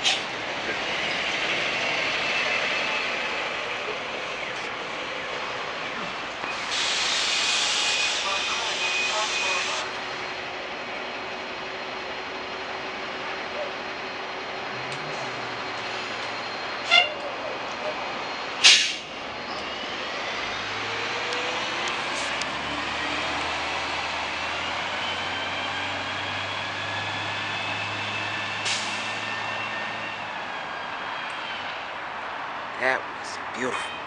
much. That was beautiful.